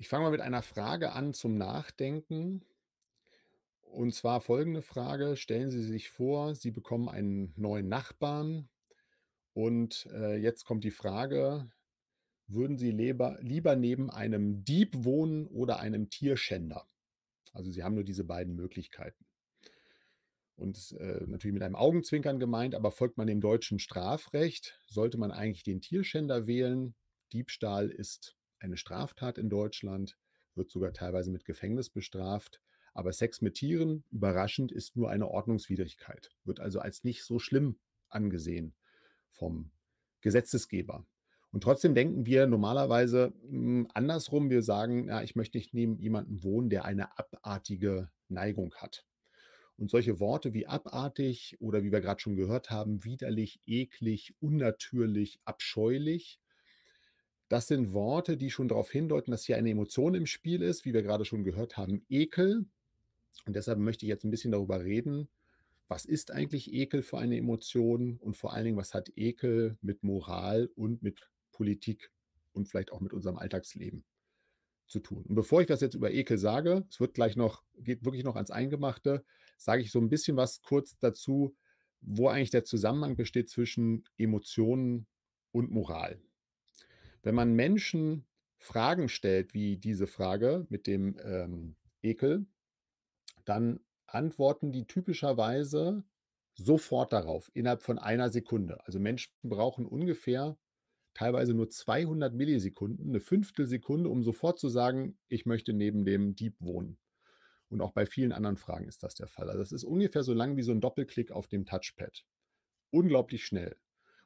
Ich fange mal mit einer Frage an zum Nachdenken. Und zwar folgende Frage: Stellen Sie sich vor, Sie bekommen einen neuen Nachbarn und, äh, jetzt kommt die Frage: Würden Sie leber lieber neben einem Dieb wohnen oder einem Tierschänder? Also, Sie haben nur diese beiden Möglichkeiten. Und äh, natürlich mit einem Augenzwinkern gemeint, aber folgt man dem deutschen Strafrecht, sollte man eigentlich den Tierschänder wählen. Diebstahl ist eine Straftat in Deutschland, wird sogar teilweise mit Gefängnis bestraft. Aber Sex mit Tieren, überraschend, ist nur eine Ordnungswidrigkeit, wird also als nicht so schlimm angesehen vom Gesetzesgeber. Und trotzdem denken wir normalerweise hm, andersrum. Wir sagen, ja, ich möchte nicht neben jemandem wohnen, der eine abartige Neigung hat. Und solche Worte wie abartig oder wie wir gerade schon gehört haben, widerlich, eklig, unnatürlich, abscheulich, das sind Worte, die schon darauf hindeuten, dass hier eine Emotion im Spiel ist, wie wir gerade schon gehört haben, Ekel. Und deshalb möchte ich jetzt ein bisschen darüber reden, was ist eigentlich Ekel für eine Emotion und vor allen Dingen, was hat Ekel mit Moral und mit Politik und vielleicht auch mit unserem Alltagsleben zu tun. Und bevor ich was jetzt über Ekel sage, es wird gleich noch, geht wirklich noch ans Eingemachte, sage ich so ein bisschen was kurz dazu, wo eigentlich der Zusammenhang besteht zwischen Emotionen und Moral. Wenn man Menschen Fragen stellt, wie diese Frage mit dem ähm, Ekel, dann antworten die typischerweise sofort darauf, innerhalb von einer Sekunde. Also Menschen brauchen ungefähr teilweise nur 200 Millisekunden, eine Fünftelsekunde, um sofort zu sagen, ich möchte neben dem Dieb wohnen. Und auch bei vielen anderen Fragen ist das der Fall. Also das ist ungefähr so lang wie so ein Doppelklick auf dem Touchpad. Unglaublich schnell.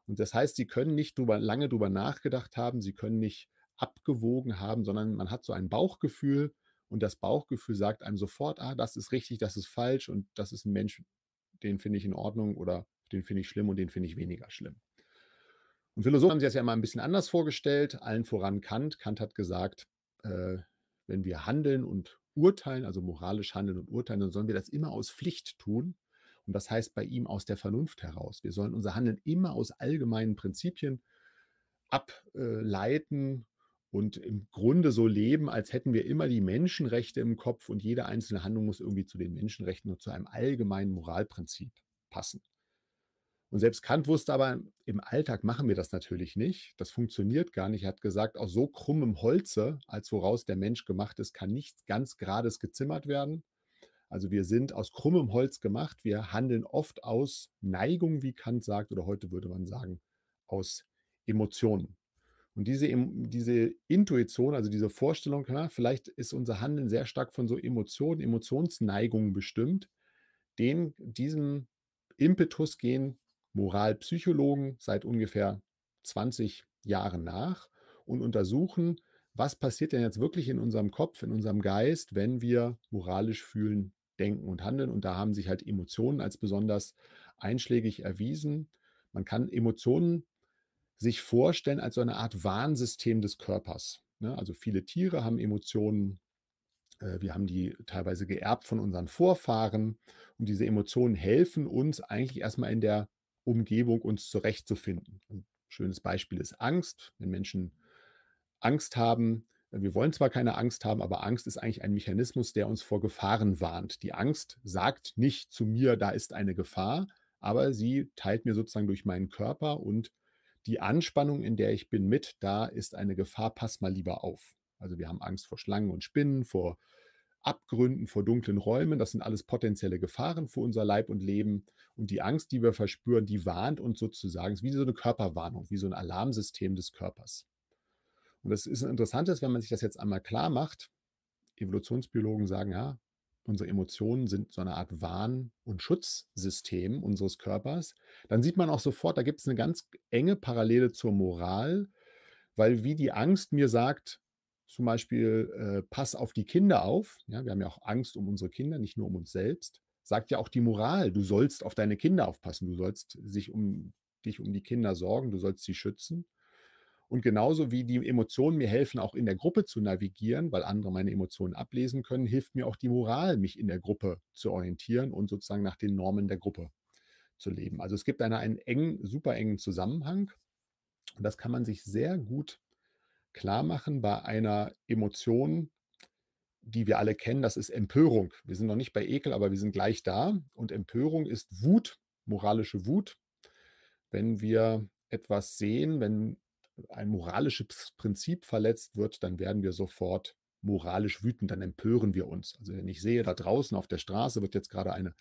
Und das heißt, Sie können nicht drüber, lange drüber nachgedacht haben, Sie können nicht abgewogen haben, sondern man hat so ein Bauchgefühl und das Bauchgefühl sagt einem sofort, ah, das ist richtig, das ist falsch und das ist ein Mensch, den finde ich in Ordnung oder den finde ich schlimm und den finde ich weniger schlimm. Und Philosophen haben sich das ja immer ein bisschen anders vorgestellt, allen voran Kant. Kant hat gesagt, äh, wenn wir handeln und urteilen, also moralisch handeln und urteilen, dann sollen wir das immer aus Pflicht tun. Und das heißt bei ihm aus der Vernunft heraus. Wir sollen unser Handeln immer aus allgemeinen Prinzipien ableiten und im Grunde so leben, als hätten wir immer die Menschenrechte im Kopf und jede einzelne Handlung muss irgendwie zu den Menschenrechten und zu einem allgemeinen Moralprinzip passen. Und selbst Kant wusste aber, im Alltag machen wir das natürlich nicht. Das funktioniert gar nicht. Er hat gesagt, aus so krummem Holze, als woraus der Mensch gemacht ist, kann nichts ganz Gerades gezimmert werden. Also wir sind aus krummem Holz gemacht. Wir handeln oft aus Neigung, wie Kant sagt, oder heute würde man sagen, aus Emotionen. Und diese, diese Intuition, also diese Vorstellung, ja, vielleicht ist unser Handeln sehr stark von so Emotionen, Emotionsneigungen bestimmt, den, diesem Impetus gehen Moralpsychologen seit ungefähr 20 Jahren nach und untersuchen, was passiert denn jetzt wirklich in unserem Kopf, in unserem Geist, wenn wir moralisch fühlen, denken und handeln. Und da haben sich halt Emotionen als besonders einschlägig erwiesen. Man kann Emotionen sich vorstellen als so eine Art Warnsystem des Körpers. Ne? Also viele Tiere haben Emotionen. Äh, wir haben die teilweise geerbt von unseren Vorfahren. Und diese Emotionen helfen uns eigentlich erstmal in der Umgebung uns zurechtzufinden. Ein schönes Beispiel ist Angst. Wenn Menschen Angst haben, wir wollen zwar keine Angst haben, aber Angst ist eigentlich ein Mechanismus, der uns vor Gefahren warnt. Die Angst sagt nicht zu mir, da ist eine Gefahr, aber sie teilt mir sozusagen durch meinen Körper und die Anspannung, in der ich bin, mit, da ist eine Gefahr, pass mal lieber auf. Also wir haben Angst vor Schlangen und Spinnen, vor Abgründen, vor dunklen Räumen. Das sind alles potenzielle Gefahren für unser Leib und Leben. Und die Angst, die wir verspüren, die warnt uns sozusagen, ist wie so eine Körperwarnung, wie so ein Alarmsystem des Körpers. Und das ist interessant, wenn man sich das jetzt einmal klar macht. Evolutionsbiologen sagen, ja, unsere Emotionen sind so eine Art Warn- und Schutzsystem unseres Körpers. Dann sieht man auch sofort, da gibt es eine ganz enge Parallele zur Moral, weil wie die Angst mir sagt, zum Beispiel, äh, pass auf die Kinder auf. Ja, wir haben ja auch Angst um unsere Kinder, nicht nur um uns selbst. Sagt ja auch die Moral, du sollst auf deine Kinder aufpassen, du sollst sich um dich um die Kinder sorgen, du sollst sie schützen. Und genauso wie die Emotionen mir helfen, auch in der Gruppe zu navigieren, weil andere meine Emotionen ablesen können, hilft mir auch die Moral, mich in der Gruppe zu orientieren und sozusagen nach den Normen der Gruppe zu leben. Also es gibt eine, einen engen, super engen Zusammenhang und das kann man sich sehr gut klarmachen bei einer Emotion, die wir alle kennen, das ist Empörung. Wir sind noch nicht bei Ekel, aber wir sind gleich da. Und Empörung ist Wut, moralische Wut. Wenn wir etwas sehen, wenn ein moralisches Prinzip verletzt wird, dann werden wir sofort moralisch wütend, dann empören wir uns. Also wenn ich sehe, da draußen auf der Straße wird jetzt gerade eine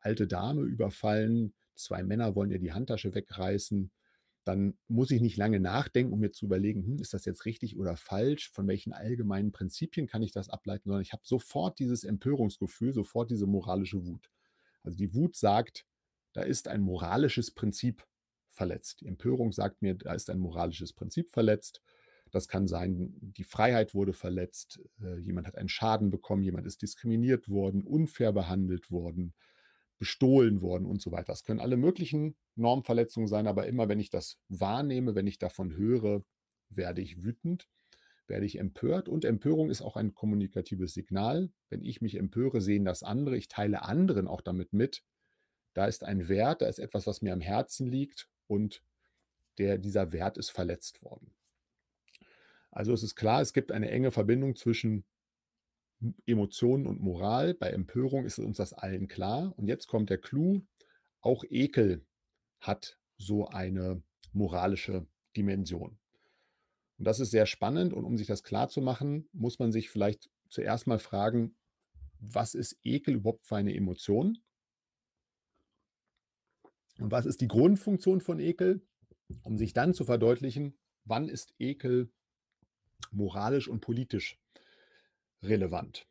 alte Dame überfallen, zwei Männer wollen ihr die Handtasche wegreißen, dann muss ich nicht lange nachdenken, um mir zu überlegen, hm, ist das jetzt richtig oder falsch, von welchen allgemeinen Prinzipien kann ich das ableiten, sondern ich habe sofort dieses Empörungsgefühl, sofort diese moralische Wut. Also die Wut sagt, da ist ein moralisches Prinzip verletzt. Die Empörung sagt mir, da ist ein moralisches Prinzip verletzt. Das kann sein, die Freiheit wurde verletzt, äh, jemand hat einen Schaden bekommen, jemand ist diskriminiert worden, unfair behandelt worden, bestohlen worden und so weiter. Das können alle möglichen Normverletzungen sein, aber immer wenn ich das wahrnehme, wenn ich davon höre, werde ich wütend, werde ich empört und Empörung ist auch ein kommunikatives Signal. Wenn ich mich empöre, sehen das andere, ich teile anderen auch damit mit. Da ist ein Wert, da ist etwas, was mir am Herzen liegt und der, dieser Wert ist verletzt worden. Also es ist klar, es gibt eine enge Verbindung zwischen Emotionen und Moral. Bei Empörung ist uns das allen klar. Und jetzt kommt der Clou. Auch Ekel hat so eine moralische Dimension. Und das ist sehr spannend. Und um sich das klar zu machen, muss man sich vielleicht zuerst mal fragen, was ist Ekel überhaupt für eine Emotion? Und was ist die Grundfunktion von Ekel? Um sich dann zu verdeutlichen, wann ist Ekel moralisch und politisch relevant.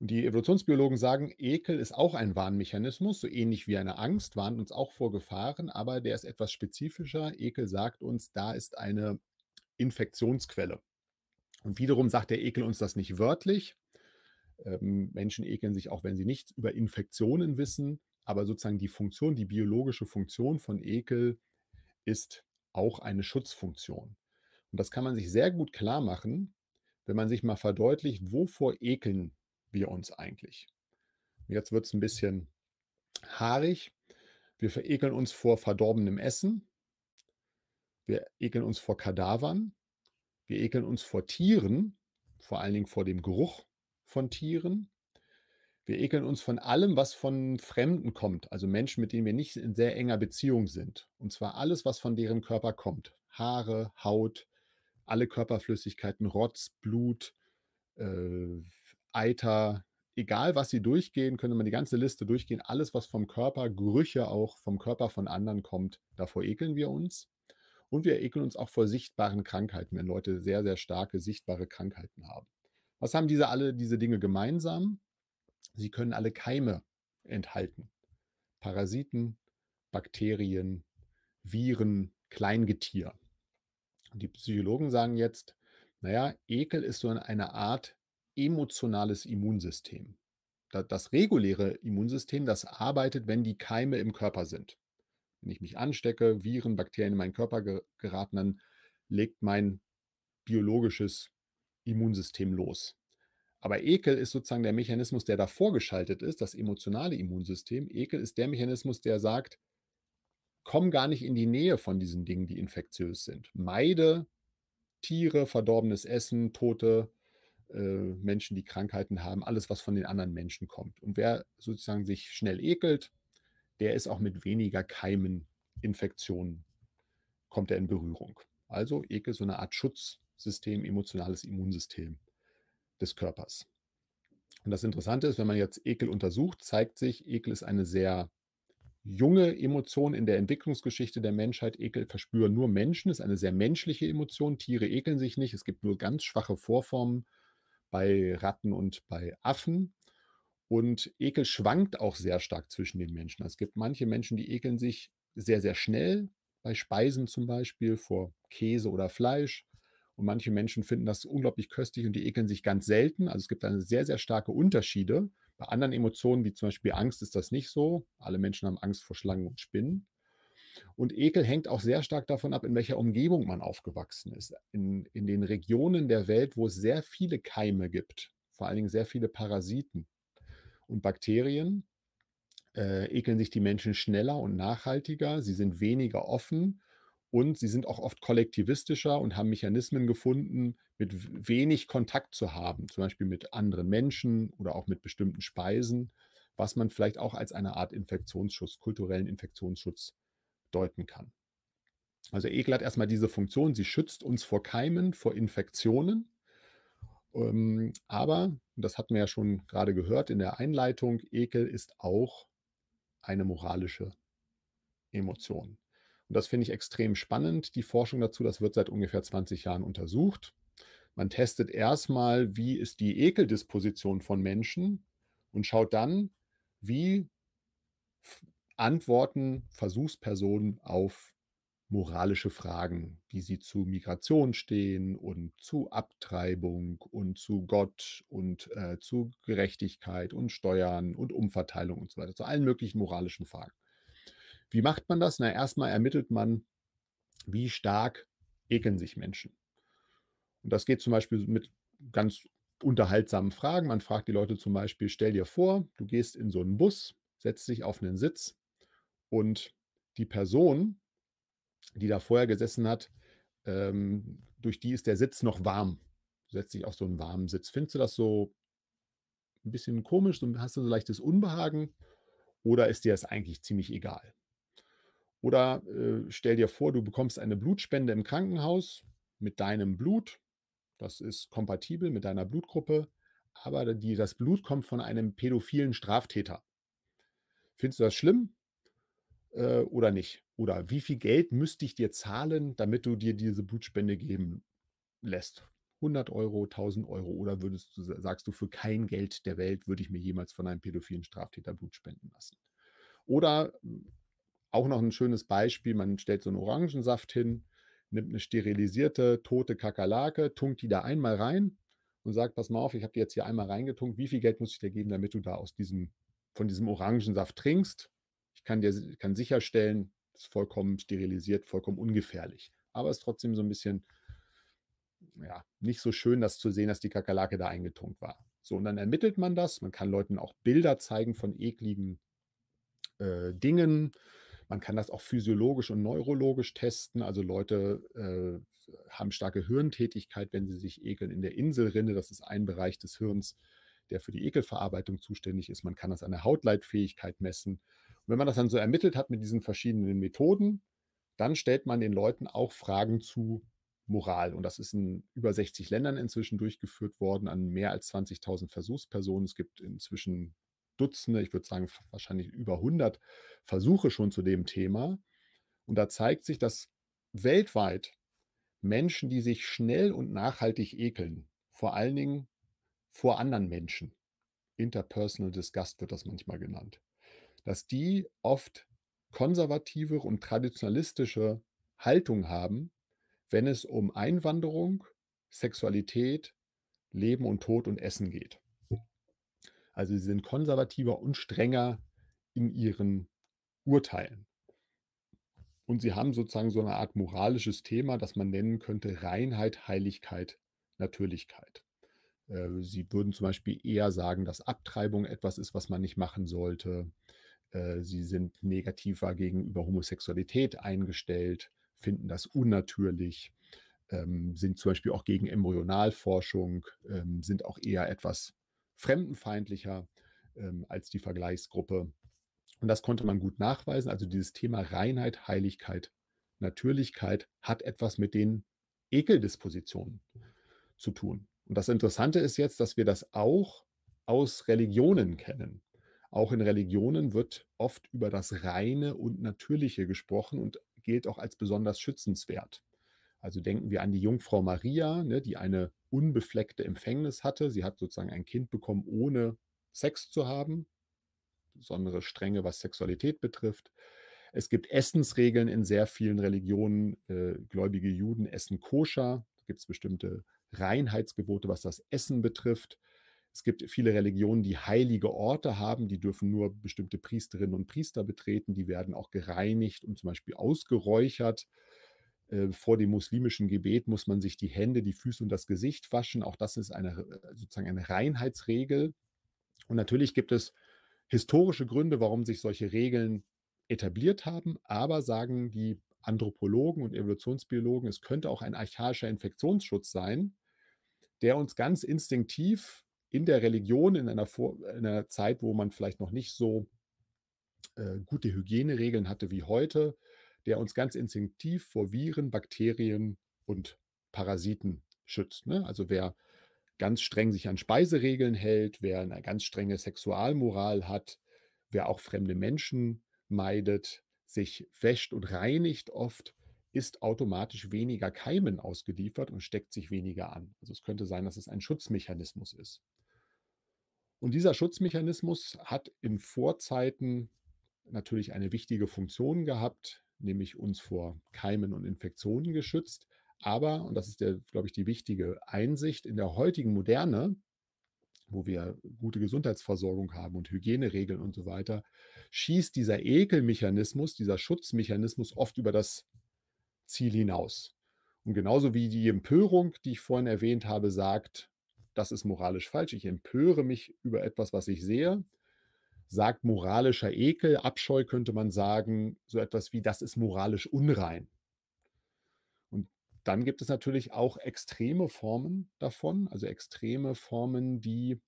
Und die Evolutionsbiologen sagen, Ekel ist auch ein Warnmechanismus, so ähnlich wie eine Angst, warnt uns auch vor Gefahren, aber der ist etwas spezifischer. Ekel sagt uns, da ist eine Infektionsquelle. Und wiederum sagt der Ekel uns das nicht wörtlich. Ähm, Menschen ekeln sich auch, wenn sie nichts über Infektionen wissen, aber sozusagen die Funktion, die biologische Funktion von Ekel ist auch eine Schutzfunktion. Und das kann man sich sehr gut klar machen, wenn man sich mal verdeutlicht, wovor ekeln wir uns eigentlich? Jetzt wird es ein bisschen haarig. Wir verekeln uns vor verdorbenem Essen. Wir ekeln uns vor Kadavern. Wir ekeln uns vor Tieren, vor allen Dingen vor dem Geruch von Tieren. Wir ekeln uns von allem, was von Fremden kommt, also Menschen, mit denen wir nicht in sehr enger Beziehung sind. Und zwar alles, was von deren Körper kommt. Haare, Haut, alle Körperflüssigkeiten, Rotz, Blut, äh, Eiter, egal was sie durchgehen, könnte man die ganze Liste durchgehen. Alles, was vom Körper, Gerüche auch vom Körper von anderen kommt, davor ekeln wir uns. Und wir ekeln uns auch vor sichtbaren Krankheiten, wenn Leute sehr, sehr starke sichtbare Krankheiten haben. Was haben diese alle diese Dinge gemeinsam? Sie können alle Keime enthalten. Parasiten, Bakterien, Viren, Kleingetier. Die Psychologen sagen jetzt, naja, Ekel ist so eine Art emotionales Immunsystem. Das reguläre Immunsystem, das arbeitet, wenn die Keime im Körper sind. Wenn ich mich anstecke, Viren, Bakterien in meinen Körper geraten, dann legt mein biologisches Immunsystem los. Aber Ekel ist sozusagen der Mechanismus, der davor geschaltet ist, das emotionale Immunsystem. Ekel ist der Mechanismus, der sagt, komm gar nicht in die Nähe von diesen Dingen, die infektiös sind. Meide Tiere, verdorbenes Essen, tote äh, Menschen, die Krankheiten haben, alles, was von den anderen Menschen kommt. Und wer sozusagen sich schnell ekelt, der ist auch mit weniger Keimen, Infektionen, kommt er in Berührung. Also Ekel so eine Art Schutzsystem, emotionales Immunsystem des Körpers. Und das Interessante ist, wenn man jetzt Ekel untersucht, zeigt sich, Ekel ist eine sehr junge Emotion in der Entwicklungsgeschichte der Menschheit. Ekel verspüren nur Menschen, ist eine sehr menschliche Emotion. Tiere ekeln sich nicht. Es gibt nur ganz schwache Vorformen bei Ratten und bei Affen. Und Ekel schwankt auch sehr stark zwischen den Menschen. Es gibt manche Menschen, die ekeln sich sehr, sehr schnell, bei Speisen zum Beispiel, vor Käse oder Fleisch. Und manche Menschen finden das unglaublich köstlich und die ekeln sich ganz selten. Also es gibt eine sehr, sehr starke Unterschiede. Bei anderen Emotionen, wie zum Beispiel Angst, ist das nicht so. Alle Menschen haben Angst vor Schlangen und Spinnen. Und Ekel hängt auch sehr stark davon ab, in welcher Umgebung man aufgewachsen ist. In, in den Regionen der Welt, wo es sehr viele Keime gibt, vor allen Dingen sehr viele Parasiten und Bakterien, äh, ekeln sich die Menschen schneller und nachhaltiger. Sie sind weniger offen und sie sind auch oft kollektivistischer und haben Mechanismen gefunden, mit wenig Kontakt zu haben, zum Beispiel mit anderen Menschen oder auch mit bestimmten Speisen, was man vielleicht auch als eine Art Infektionsschutz, kulturellen Infektionsschutz deuten kann. Also Ekel hat erstmal diese Funktion, sie schützt uns vor Keimen, vor Infektionen. Ähm, aber, das hatten wir ja schon gerade gehört in der Einleitung, Ekel ist auch eine moralische Emotion. Und das finde ich extrem spannend, die Forschung dazu. Das wird seit ungefähr 20 Jahren untersucht. Man testet erstmal, wie ist die Ekeldisposition von Menschen und schaut dann, wie antworten Versuchspersonen auf moralische Fragen, wie sie zu Migration stehen und zu Abtreibung und zu Gott und äh, zu Gerechtigkeit und Steuern und Umverteilung und so weiter, zu allen möglichen moralischen Fragen. Wie macht man das? Na, erstmal ermittelt man, wie stark ekeln sich Menschen. Und das geht zum Beispiel mit ganz unterhaltsamen Fragen. Man fragt die Leute zum Beispiel, stell dir vor, du gehst in so einen Bus, setzt dich auf einen Sitz und die Person, die da vorher gesessen hat, ähm, durch die ist der Sitz noch warm. Du setzt dich auf so einen warmen Sitz. Findest du das so ein bisschen komisch? Hast du so leichtes Unbehagen? Oder ist dir das eigentlich ziemlich egal? Oder äh, stell dir vor, du bekommst eine Blutspende im Krankenhaus mit deinem Blut. Das ist kompatibel mit deiner Blutgruppe, aber die, das Blut kommt von einem pädophilen Straftäter. Findest du das schlimm äh, oder nicht? Oder wie viel Geld müsste ich dir zahlen, damit du dir diese Blutspende geben lässt? 100 Euro, 1000 Euro oder würdest du, sagst du, für kein Geld der Welt würde ich mir jemals von einem pädophilen Straftäter Blut spenden lassen? Oder auch noch ein schönes Beispiel, man stellt so einen Orangensaft hin, nimmt eine sterilisierte, tote Kakerlake, tunkt die da einmal rein und sagt, pass mal auf, ich habe die jetzt hier einmal reingetunkt, wie viel Geld muss ich dir geben, damit du da aus diesem, von diesem Orangensaft trinkst? Ich kann dir kann sicherstellen, ist vollkommen sterilisiert, vollkommen ungefährlich. Aber es ist trotzdem so ein bisschen, ja, nicht so schön, das zu sehen, dass die Kakerlake da eingetunkt war. So, und dann ermittelt man das. Man kann Leuten auch Bilder zeigen von ekligen äh, Dingen. Man kann das auch physiologisch und neurologisch testen. Also Leute äh, haben starke Hirntätigkeit, wenn sie sich ekeln in der Inselrinde. Das ist ein Bereich des Hirns, der für die Ekelverarbeitung zuständig ist. Man kann das an der Hautleitfähigkeit messen wenn man das dann so ermittelt hat mit diesen verschiedenen Methoden, dann stellt man den Leuten auch Fragen zu Moral. Und das ist in über 60 Ländern inzwischen durchgeführt worden, an mehr als 20.000 Versuchspersonen. Es gibt inzwischen Dutzende, ich würde sagen wahrscheinlich über 100 Versuche schon zu dem Thema. Und da zeigt sich, dass weltweit Menschen, die sich schnell und nachhaltig ekeln, vor allen Dingen vor anderen Menschen, Interpersonal Disgust wird das manchmal genannt, dass die oft konservative und traditionalistische Haltung haben, wenn es um Einwanderung, Sexualität, Leben und Tod und Essen geht. Also sie sind konservativer und strenger in ihren Urteilen. Und sie haben sozusagen so eine Art moralisches Thema, das man nennen könnte Reinheit, Heiligkeit, Natürlichkeit. Äh, sie würden zum Beispiel eher sagen, dass Abtreibung etwas ist, was man nicht machen sollte. Äh, sie sind negativer gegenüber Homosexualität eingestellt, finden das unnatürlich, ähm, sind zum Beispiel auch gegen Embryonalforschung, ähm, sind auch eher etwas fremdenfeindlicher ähm, als die Vergleichsgruppe. Und das konnte man gut nachweisen. Also dieses Thema Reinheit, Heiligkeit, Natürlichkeit hat etwas mit den Ekeldispositionen zu tun. Und das Interessante ist jetzt, dass wir das auch aus Religionen kennen. Auch in Religionen wird oft über das Reine und Natürliche gesprochen und gilt auch als besonders schützenswert. Also denken wir an die Jungfrau Maria, ne, die eine unbefleckte Empfängnis hatte. Sie hat sozusagen ein Kind bekommen, ohne Sex zu haben. Besondere Strenge, was Sexualität betrifft. Es gibt Essensregeln in sehr vielen Religionen. Äh, gläubige Juden essen koscher. Da gibt es bestimmte Reinheitsgebote, was das Essen betrifft. Es gibt viele Religionen, die heilige Orte haben, die dürfen nur bestimmte Priesterinnen und Priester betreten, die werden auch gereinigt und zum Beispiel ausgeräuchert. Äh, vor dem muslimischen Gebet muss man sich die Hände, die Füße und das Gesicht waschen. Auch das ist eine, äh, sozusagen eine Reinheitsregel. Und natürlich gibt es historische Gründe, warum sich solche Regeln etabliert haben, aber sagen die Anthropologen und Evolutionsbiologen, es könnte auch ein archaischer Infektionsschutz sein, der uns ganz instinktiv in der Religion, in einer, Vor in einer Zeit, wo man vielleicht noch nicht so äh, gute Hygieneregeln hatte wie heute, der uns ganz instinktiv vor Viren, Bakterien und Parasiten schützt. Ne? Also wer ganz streng sich an Speiseregeln hält, wer eine ganz strenge Sexualmoral hat, wer auch fremde Menschen meidet, sich wäscht und reinigt oft, ist automatisch weniger Keimen ausgeliefert und steckt sich weniger an. Also es könnte sein, dass es ein Schutzmechanismus ist. Und dieser Schutzmechanismus hat in Vorzeiten natürlich eine wichtige Funktion gehabt, nämlich uns vor Keimen und Infektionen geschützt. Aber, und das ist, der, glaube ich, die wichtige Einsicht, in der heutigen Moderne, wo wir gute Gesundheitsversorgung haben und Hygieneregeln und so weiter, schießt dieser Ekelmechanismus, dieser Schutzmechanismus oft über das Ziel hinaus. Und genauso wie die Empörung, die ich vorhin erwähnt habe, sagt, das ist moralisch falsch, ich empöre mich über etwas, was ich sehe, sagt moralischer Ekel, Abscheu könnte man sagen, so etwas wie, das ist moralisch unrein dann gibt es natürlich auch extreme Formen davon, also extreme Formen, die,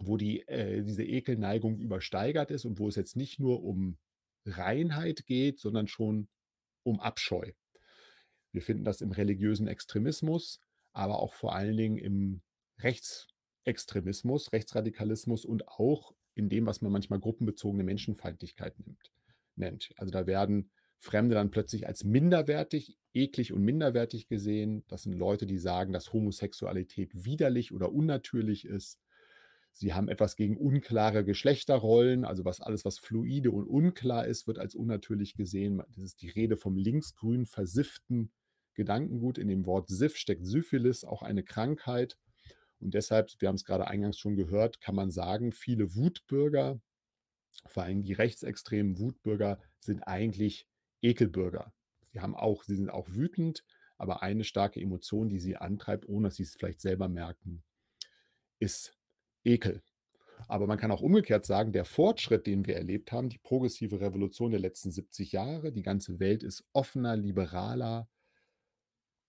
wo die, äh, diese Ekelneigung übersteigert ist und wo es jetzt nicht nur um Reinheit geht, sondern schon um Abscheu. Wir finden das im religiösen Extremismus, aber auch vor allen Dingen im Rechtsextremismus, Rechtsradikalismus und auch in dem, was man manchmal gruppenbezogene Menschenfeindlichkeit nimmt, nennt. Also da werden Fremde dann plötzlich als minderwertig, eklig und minderwertig gesehen. Das sind Leute, die sagen, dass Homosexualität widerlich oder unnatürlich ist. Sie haben etwas gegen unklare Geschlechterrollen, also was alles, was fluide und unklar ist, wird als unnatürlich gesehen. Das ist die Rede vom linksgrün versifften Gedankengut. In dem Wort Siff steckt Syphilis, auch eine Krankheit. Und deshalb, wir haben es gerade eingangs schon gehört, kann man sagen, viele Wutbürger, vor allem die rechtsextremen Wutbürger, sind eigentlich Ekelbürger. Sie haben auch, sie sind auch wütend, aber eine starke Emotion, die sie antreibt, ohne dass sie es vielleicht selber merken, ist Ekel. Aber man kann auch umgekehrt sagen, der Fortschritt, den wir erlebt haben, die progressive Revolution der letzten 70 Jahre, die ganze Welt ist offener, liberaler,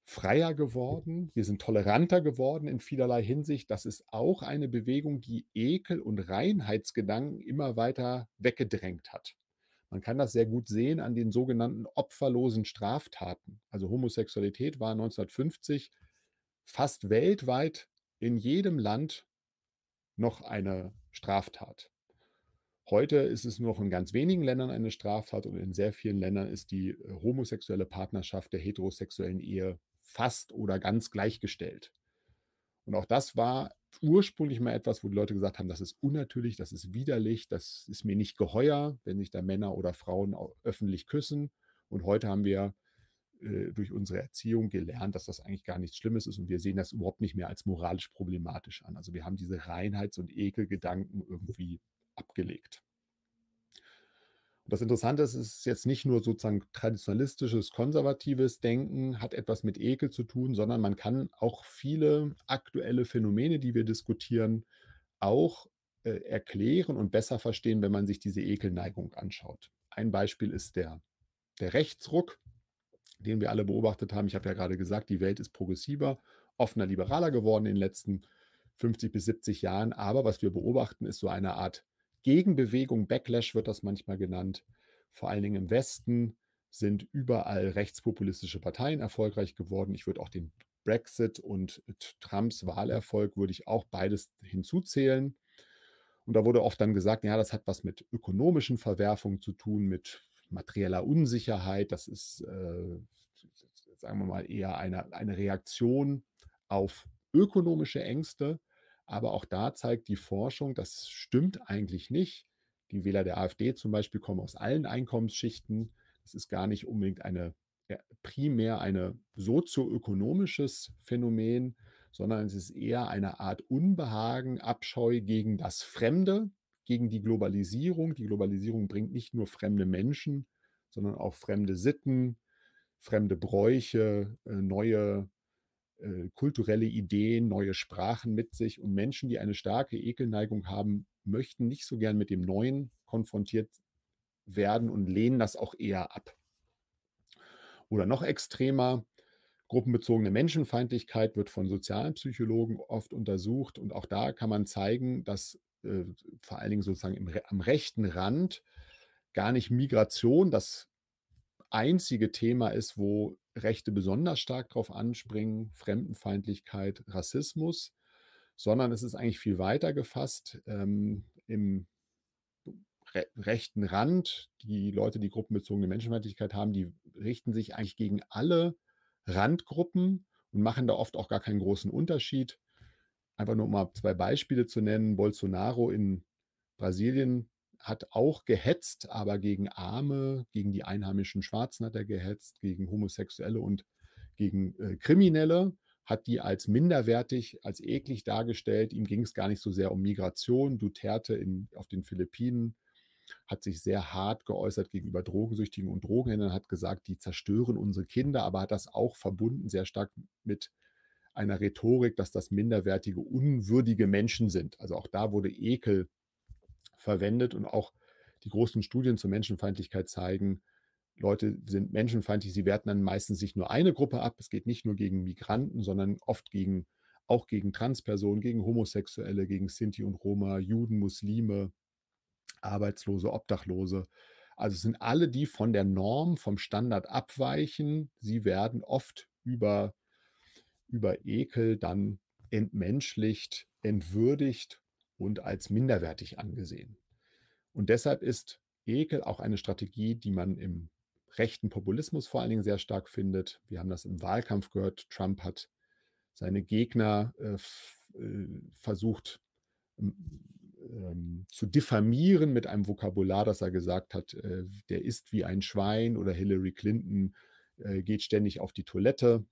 freier geworden. Wir sind toleranter geworden in vielerlei Hinsicht. Das ist auch eine Bewegung, die Ekel und Reinheitsgedanken immer weiter weggedrängt hat. Man kann das sehr gut sehen an den sogenannten opferlosen Straftaten. Also Homosexualität war 1950 fast weltweit in jedem Land noch eine Straftat. Heute ist es nur noch in ganz wenigen Ländern eine Straftat und in sehr vielen Ländern ist die homosexuelle Partnerschaft der heterosexuellen Ehe fast oder ganz gleichgestellt. Und auch das war ursprünglich mal etwas, wo die Leute gesagt haben, das ist unnatürlich, das ist widerlich, das ist mir nicht geheuer, wenn sich da Männer oder Frauen öffentlich küssen. Und heute haben wir äh, durch unsere Erziehung gelernt, dass das eigentlich gar nichts Schlimmes ist und wir sehen das überhaupt nicht mehr als moralisch problematisch an. Also wir haben diese Reinheits- und Ekelgedanken irgendwie abgelegt. Das Interessante ist, es ist jetzt nicht nur sozusagen traditionalistisches, konservatives Denken, hat etwas mit Ekel zu tun, sondern man kann auch viele aktuelle Phänomene, die wir diskutieren, auch äh, erklären und besser verstehen, wenn man sich diese Ekelneigung anschaut. Ein Beispiel ist der, der Rechtsruck, den wir alle beobachtet haben. Ich habe ja gerade gesagt, die Welt ist progressiver, offener, liberaler geworden in den letzten 50 bis 70 Jahren. Aber was wir beobachten, ist so eine Art Gegenbewegung, Backlash wird das manchmal genannt. Vor allen Dingen im Westen sind überall rechtspopulistische Parteien erfolgreich geworden. Ich würde auch den Brexit und Trumps Wahlerfolg würde ich auch beides hinzuzählen. Und da wurde oft dann gesagt, ja, das hat was mit ökonomischen Verwerfungen zu tun, mit materieller Unsicherheit. Das ist, äh, sagen wir mal, eher eine, eine Reaktion auf ökonomische Ängste. Aber auch da zeigt die Forschung, das stimmt eigentlich nicht. Die Wähler der AfD zum Beispiel kommen aus allen Einkommensschichten. Das ist gar nicht unbedingt eine primär ein sozioökonomisches Phänomen, sondern es ist eher eine Art Unbehagen, Abscheu gegen das Fremde, gegen die Globalisierung. Die Globalisierung bringt nicht nur fremde Menschen, sondern auch fremde Sitten, fremde Bräuche, äh, neue äh, kulturelle Ideen, neue Sprachen mit sich und Menschen, die eine starke Ekelneigung haben, möchten nicht so gern mit dem Neuen konfrontiert werden und lehnen das auch eher ab. Oder noch extremer, gruppenbezogene Menschenfeindlichkeit wird von sozialen Psychologen oft untersucht und auch da kann man zeigen, dass äh, vor allen Dingen sozusagen im, am rechten Rand gar nicht Migration das einzige Thema ist, wo Rechte besonders stark drauf anspringen, Fremdenfeindlichkeit, Rassismus, sondern es ist eigentlich viel weiter gefasst. Ähm, Im re rechten Rand, die Leute, die gruppenbezogene Menschenfeindlichkeit haben, die richten sich eigentlich gegen alle Randgruppen und machen da oft auch gar keinen großen Unterschied. Einfach nur um mal zwei Beispiele zu nennen. Bolsonaro in Brasilien hat auch gehetzt, aber gegen Arme, gegen die einheimischen Schwarzen hat er gehetzt, gegen Homosexuelle und gegen äh, Kriminelle, hat die als minderwertig, als eklig dargestellt. Ihm ging es gar nicht so sehr um Migration. Duterte in, auf den Philippinen hat sich sehr hart geäußert gegenüber Drogensüchtigen und Drogenhändlern, hat gesagt, die zerstören unsere Kinder, aber hat das auch verbunden sehr stark mit einer Rhetorik, dass das minderwertige, unwürdige Menschen sind. Also auch da wurde Ekel verwendet und auch die großen Studien zur Menschenfeindlichkeit zeigen, Leute sind menschenfeindlich, sie werten dann meistens sich nur eine Gruppe ab. Es geht nicht nur gegen Migranten, sondern oft gegen, auch gegen Transpersonen, gegen Homosexuelle, gegen Sinti und Roma, Juden, Muslime, Arbeitslose, Obdachlose. Also es sind alle, die von der Norm, vom Standard abweichen. Sie werden oft über, über Ekel dann entmenschlicht, entwürdigt und als minderwertig angesehen. Und deshalb ist Ekel auch eine Strategie, die man im rechten Populismus vor allen Dingen sehr stark findet. Wir haben das im Wahlkampf gehört. Trump hat seine Gegner äh, äh versucht ähm, zu diffamieren mit einem Vokabular, dass er gesagt hat, äh, der ist wie ein Schwein oder Hillary Clinton äh, geht ständig auf die Toilette.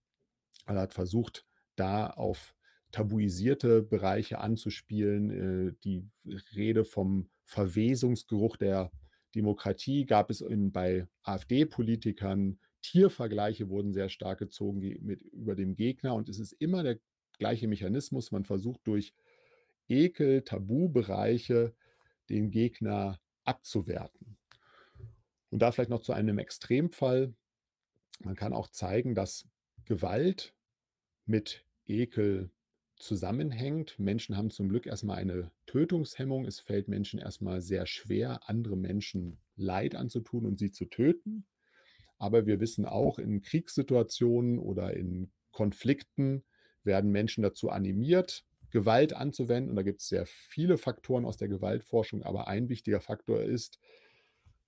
Er hat versucht, da auf tabuisierte Bereiche anzuspielen. Äh, die Rede vom Verwesungsgeruch der Demokratie gab es in, bei AfD-Politikern. Tiervergleiche wurden sehr stark gezogen mit, über dem Gegner und es ist immer der gleiche Mechanismus. Man versucht durch Ekel, Tabubereiche den Gegner abzuwerten. Und da vielleicht noch zu einem Extremfall. Man kann auch zeigen, dass Gewalt mit Ekel zusammenhängt. Menschen haben zum Glück erstmal eine Tötungshemmung. Es fällt Menschen erstmal sehr schwer, andere Menschen Leid anzutun und sie zu töten. Aber wir wissen auch, in Kriegssituationen oder in Konflikten werden Menschen dazu animiert, Gewalt anzuwenden. Und da gibt es sehr viele Faktoren aus der Gewaltforschung, aber ein wichtiger Faktor ist,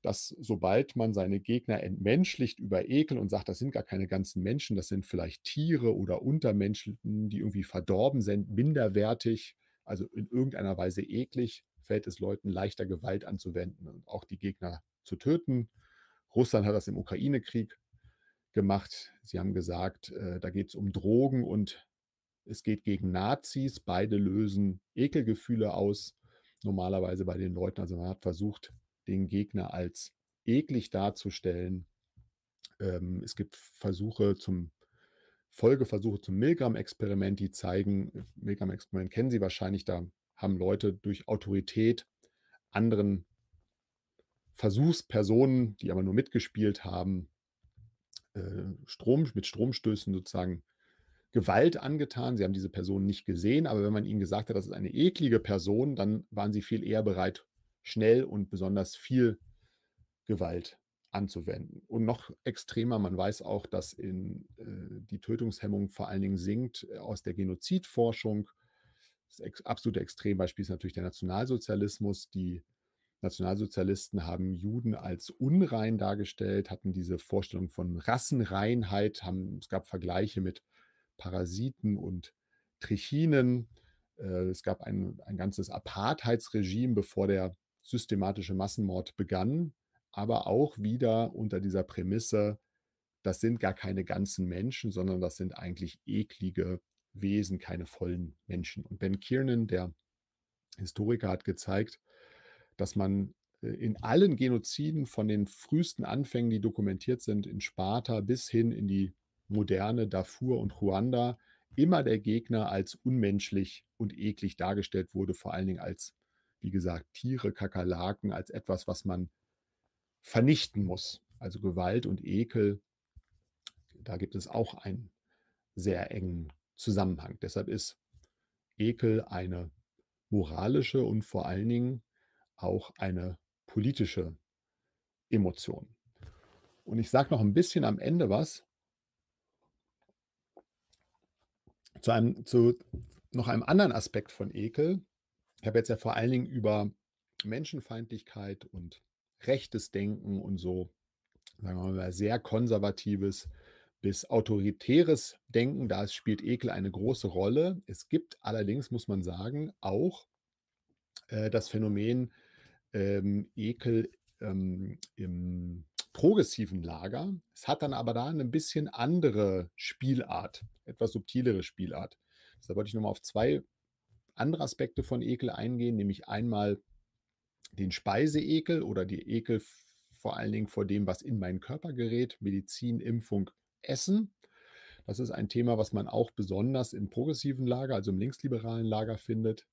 dass sobald man seine Gegner entmenschlicht über Ekel und sagt, das sind gar keine ganzen Menschen, das sind vielleicht Tiere oder Untermenschen, die irgendwie verdorben sind, minderwertig, also in irgendeiner Weise eklig, fällt es Leuten leichter, Gewalt anzuwenden und auch die Gegner zu töten. Russland hat das im Ukraine-Krieg gemacht. Sie haben gesagt, äh, da geht es um Drogen und es geht gegen Nazis. Beide lösen Ekelgefühle aus, normalerweise bei den Leuten. Also man hat versucht, den Gegner als eklig darzustellen. Ähm, es gibt Versuche zum Folgeversuche zum Milgram-Experiment, die zeigen, Milgram-Experiment kennen Sie wahrscheinlich, da haben Leute durch Autorität anderen Versuchspersonen, die aber nur mitgespielt haben, äh, Strom, mit Stromstößen sozusagen Gewalt angetan. Sie haben diese Person nicht gesehen, aber wenn man ihnen gesagt hat, das ist eine eklige Person, dann waren sie viel eher bereit, schnell und besonders viel Gewalt anzuwenden. Und noch extremer, man weiß auch, dass in, äh, die Tötungshemmung vor allen Dingen sinkt äh, aus der Genozidforschung. Das ex absolute Extrembeispiel ist natürlich der Nationalsozialismus. Die Nationalsozialisten haben Juden als unrein dargestellt, hatten diese Vorstellung von Rassenreinheit, haben, es gab Vergleiche mit Parasiten und Trichinen. Äh, es gab ein, ein ganzes Apartheidsregime, bevor der systematische Massenmord begann, aber auch wieder unter dieser Prämisse, das sind gar keine ganzen Menschen, sondern das sind eigentlich eklige Wesen, keine vollen Menschen. Und Ben Kiernan, der Historiker, hat gezeigt, dass man äh, in allen Genoziden von den frühesten Anfängen, die dokumentiert sind, in Sparta bis hin in die moderne Darfur und Ruanda, immer der Gegner als unmenschlich und eklig dargestellt wurde, vor allen Dingen als wie gesagt, Tiere, Kakerlaken als etwas, was man vernichten muss. Also Gewalt und Ekel da gibt es auch einen sehr engen Zusammenhang. Deshalb ist Ekel eine moralische und vor allen Dingen auch eine politische Emotion. Und ich sage noch ein bisschen am Ende was zu einem, zu noch einem anderen Aspekt von Ekel. Ich habe jetzt ja vor allen Dingen über Menschenfeindlichkeit und rechtes Denken und so, sagen wir mal, sehr konservatives bis autoritäres Denken, da spielt Ekel eine große Rolle. Es gibt allerdings, muss man sagen, auch äh, das Phänomen ähm, Ekel ähm, im progressiven Lager. Es hat dann aber da eine bisschen andere Spielart, etwas subtilere Spielart. Deshalb wollte ich nochmal auf zwei andere Aspekte von Ekel eingehen, nämlich einmal den Speiseekel oder die Ekel vor allen Dingen vor dem, was in meinen Körper gerät, Medizin, Impfung, Essen. Das ist ein Thema, was man auch besonders im progressiven Lager, also im linksliberalen Lager findet.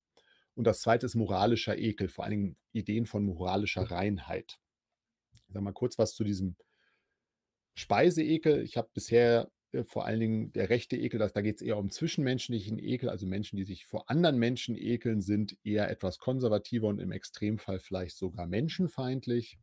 Und das zweite ist moralischer Ekel, vor allen Dingen Ideen von moralischer Reinheit. Ich sage mal kurz was zu diesem Speiseekel. Ich habe bisher vor allen Dingen der rechte Ekel, da geht es eher um zwischenmenschlichen Ekel, also Menschen, die sich vor anderen Menschen ekeln, sind eher etwas konservativer und im Extremfall vielleicht sogar menschenfeindlich.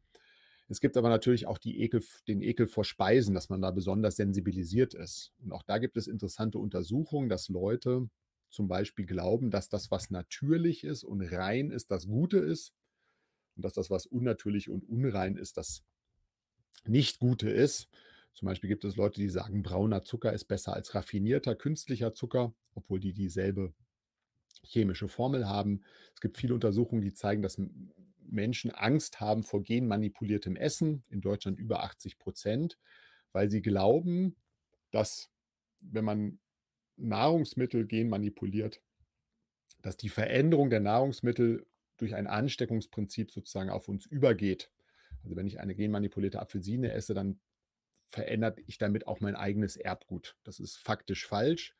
Es gibt aber natürlich auch Ekel, den Ekel vor Speisen, dass man da besonders sensibilisiert ist. Und auch da gibt es interessante Untersuchungen, dass Leute zum Beispiel glauben, dass das, was natürlich ist und rein ist, das Gute ist. Und dass das, was unnatürlich und unrein ist, das nicht Gute ist. Zum Beispiel gibt es Leute, die sagen, brauner Zucker ist besser als raffinierter künstlicher Zucker, obwohl die dieselbe chemische Formel haben. Es gibt viele Untersuchungen, die zeigen, dass Menschen Angst haben vor genmanipuliertem Essen, in Deutschland über 80 Prozent, weil sie glauben, dass wenn man Nahrungsmittel genmanipuliert, dass die Veränderung der Nahrungsmittel durch ein Ansteckungsprinzip sozusagen auf uns übergeht. Also wenn ich eine genmanipulierte Apfelsine esse, dann verändert ich damit auch mein eigenes Erbgut. Das ist faktisch falsch.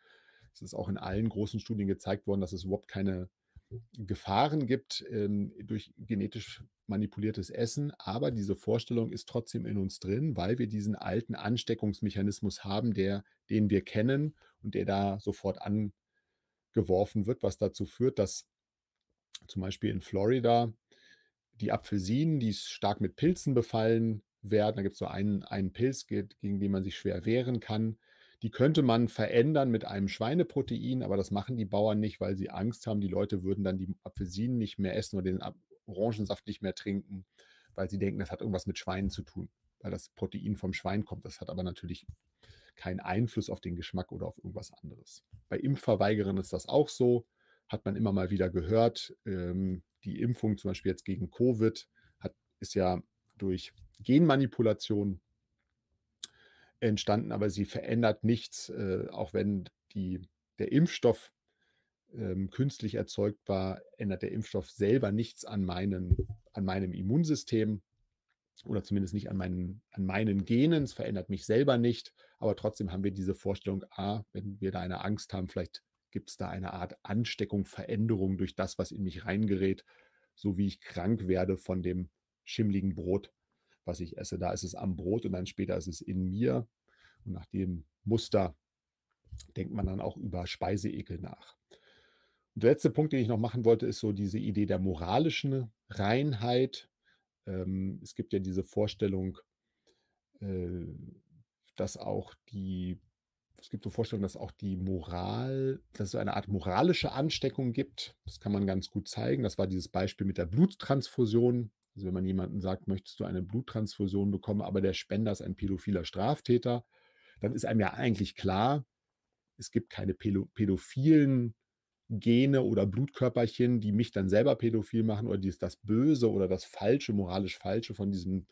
Es ist auch in allen großen Studien gezeigt worden, dass es überhaupt keine Gefahren gibt ähm, durch genetisch manipuliertes Essen, aber diese Vorstellung ist trotzdem in uns drin, weil wir diesen alten Ansteckungsmechanismus haben, der, den wir kennen und der da sofort angeworfen wird, was dazu führt, dass zum Beispiel in Florida die Apfelsinen, die stark mit Pilzen befallen werden, da gibt es so einen, einen Pilz, gegen den man sich schwer wehren kann, die könnte man verändern mit einem Schweineprotein, aber das machen die Bauern nicht, weil sie Angst haben, die Leute würden dann die Apfelsinen nicht mehr essen oder den Orangensaft nicht mehr trinken, weil sie denken, das hat irgendwas mit Schweinen zu tun, weil das Protein vom Schwein kommt. Das hat aber natürlich keinen Einfluss auf den Geschmack oder auf irgendwas anderes. Bei Impfverweigerern ist das auch so, hat man immer mal wieder gehört. Ähm, die Impfung zum Beispiel jetzt gegen Covid hat, ist ja durch Genmanipulation entstanden, aber sie verändert nichts, äh, auch wenn die, der Impfstoff ähm, künstlich erzeugt war, ändert der Impfstoff selber nichts an, meinen, an meinem Immunsystem oder zumindest nicht an meinen, an meinen Genen. Es verändert mich selber nicht, aber trotzdem haben wir diese Vorstellung, ah, wenn wir da eine Angst haben, vielleicht gibt es da eine Art Ansteckung, Veränderung durch das, was in mich reingerät, so wie ich krank werde von dem schimmligen Brot, was ich esse. Da ist es am Brot und dann später ist es in mir. Und nach dem Muster denkt man dann auch über Speiseekel nach. Und der letzte Punkt, den ich noch machen wollte, ist so diese Idee der moralischen Reinheit. Ähm, es gibt ja diese Vorstellung, äh, dass auch die, es gibt so Vorstellungen, dass auch die Moral, dass es eine Art moralische Ansteckung gibt. Das kann man ganz gut zeigen. Das war dieses Beispiel mit der Bluttransfusion. Also wenn man jemanden sagt, möchtest du eine Bluttransfusion bekommen, aber der Spender ist ein pädophiler Straftäter, dann ist einem ja eigentlich klar, es gibt keine pädophilen Gene oder Blutkörperchen, die mich dann selber pädophil machen oder dies, das Böse oder das Falsche, moralisch Falsche von diesem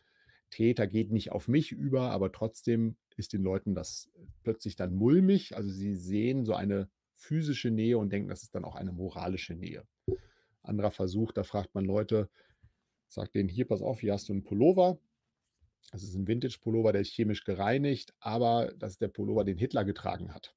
Täter geht nicht auf mich über, aber trotzdem ist den Leuten das plötzlich dann mulmig. Also sie sehen so eine physische Nähe und denken, das ist dann auch eine moralische Nähe. Anderer Versuch, da fragt man Leute, sagt denen, hier, pass auf, hier hast du einen Pullover. Das ist ein Vintage-Pullover, der ist chemisch gereinigt, aber das ist der Pullover, den Hitler getragen hat.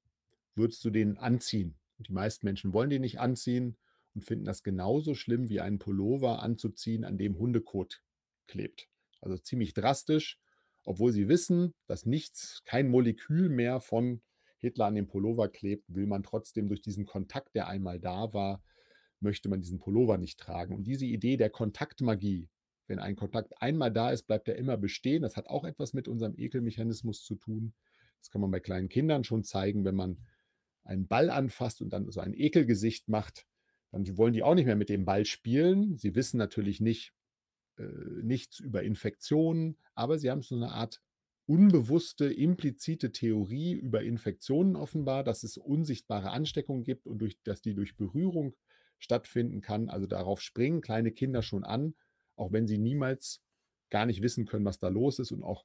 Würdest du den anziehen? Und die meisten Menschen wollen den nicht anziehen und finden das genauso schlimm wie einen Pullover anzuziehen, an dem Hundekot klebt. Also ziemlich drastisch, Obwohl sie wissen, dass nichts, kein Molekül mehr von Hitler an dem Pullover klebt, will man trotzdem durch diesen Kontakt, der einmal da war, möchte man diesen Pullover nicht tragen. Und diese Idee der Kontaktmagie, wenn ein Kontakt einmal da ist, bleibt er immer bestehen. Das hat auch etwas mit unserem Ekelmechanismus zu tun. Das kann man bei kleinen Kindern schon zeigen, wenn man einen Ball anfasst und dann so ein Ekelgesicht macht, dann wollen die auch nicht mehr mit dem Ball spielen. Sie wissen natürlich nicht äh, nichts über Infektionen, aber sie haben so eine Art unbewusste, implizite Theorie über Infektionen offenbar, dass es unsichtbare Ansteckungen gibt und durch, dass die durch Berührung stattfinden kann. Also darauf springen kleine Kinder schon an, auch wenn sie niemals gar nicht wissen können, was da los ist und auch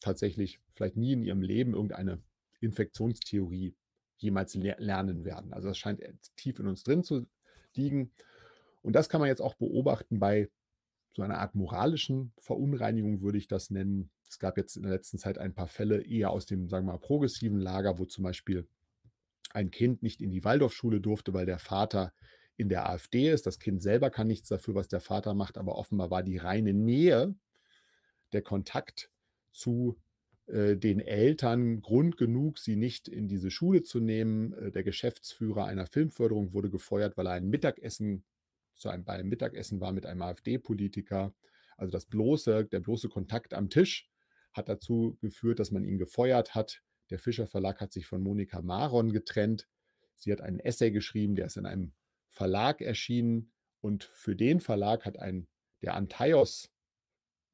tatsächlich vielleicht nie in ihrem Leben irgendeine Infektionstheorie jemals lernen werden. Also das scheint tief in uns drin zu liegen. Und das kann man jetzt auch beobachten bei so einer Art moralischen Verunreinigung, würde ich das nennen. Es gab jetzt in der letzten Zeit ein paar Fälle eher aus dem, sagen wir mal, progressiven Lager, wo zum Beispiel ein Kind nicht in die Waldorfschule durfte, weil der Vater in der AfD ist. Das Kind selber kann nichts dafür, was der Vater macht, aber offenbar war die reine Nähe, der Kontakt zu äh, den Eltern Grund genug, sie nicht in diese Schule zu nehmen. Äh, der Geschäftsführer einer Filmförderung wurde gefeuert, weil er ein Mittagessen zu einem, bei einem Mittagessen war mit einem AfD-Politiker. Also das bloße, der bloße Kontakt am Tisch hat dazu geführt, dass man ihn gefeuert hat. Der Fischer Verlag hat sich von Monika Maron getrennt. Sie hat einen Essay geschrieben, der ist in einem Verlag erschienen. Und für den Verlag hat ein, der Antaios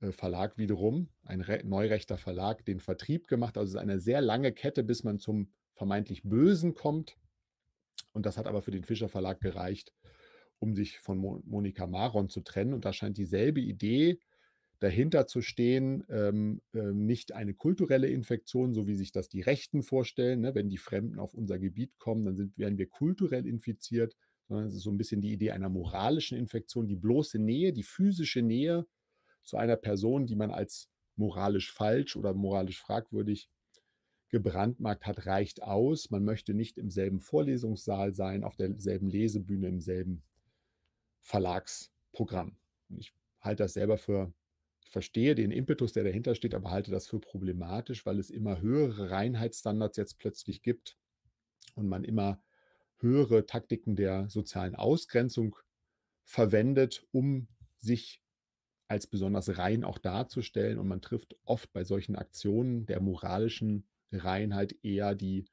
äh, Verlag wiederum, ein neurechter Verlag, den Vertrieb gemacht. Also es ist eine sehr lange Kette, bis man zum vermeintlich Bösen kommt. Und das hat aber für den Fischer Verlag gereicht, um sich von Mo Monika Maron zu trennen. Und da scheint dieselbe Idee dahinter zu stehen, ähm, äh, nicht eine kulturelle Infektion, so wie sich das die Rechten vorstellen. Ne? Wenn die Fremden auf unser Gebiet kommen, dann sind, werden wir kulturell infiziert, sondern es ist so ein bisschen die Idee einer moralischen Infektion, die bloße Nähe, die physische Nähe zu einer Person, die man als moralisch falsch oder moralisch fragwürdig gebrandmarkt hat, reicht aus. Man möchte nicht im selben Vorlesungssaal sein, auf derselben Lesebühne, im selben Verlagsprogramm. ich halte das selber für, ich verstehe den Impetus, der dahinter steht, aber halte das für problematisch, weil es immer höhere Reinheitsstandards jetzt plötzlich gibt und man immer höhere Taktiken der sozialen Ausgrenzung verwendet, um sich als besonders rein auch darzustellen. Und man trifft oft bei solchen Aktionen der moralischen Reinheit eher die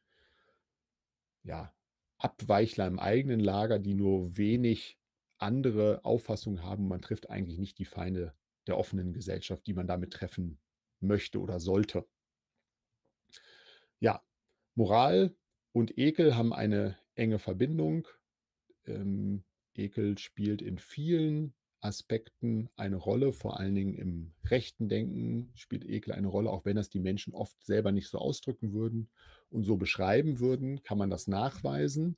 ja, Abweichler im eigenen Lager, die nur wenig andere Auffassungen haben. Man trifft eigentlich nicht die Feinde der offenen Gesellschaft, die man damit treffen möchte oder sollte. Ja, Moral und Ekel haben eine enge Verbindung. Ähm, Ekel spielt in vielen Aspekten eine Rolle, vor allen Dingen im rechten Denken spielt Ekel eine Rolle, auch wenn das die Menschen oft selber nicht so ausdrücken würden und so beschreiben würden, kann man das nachweisen.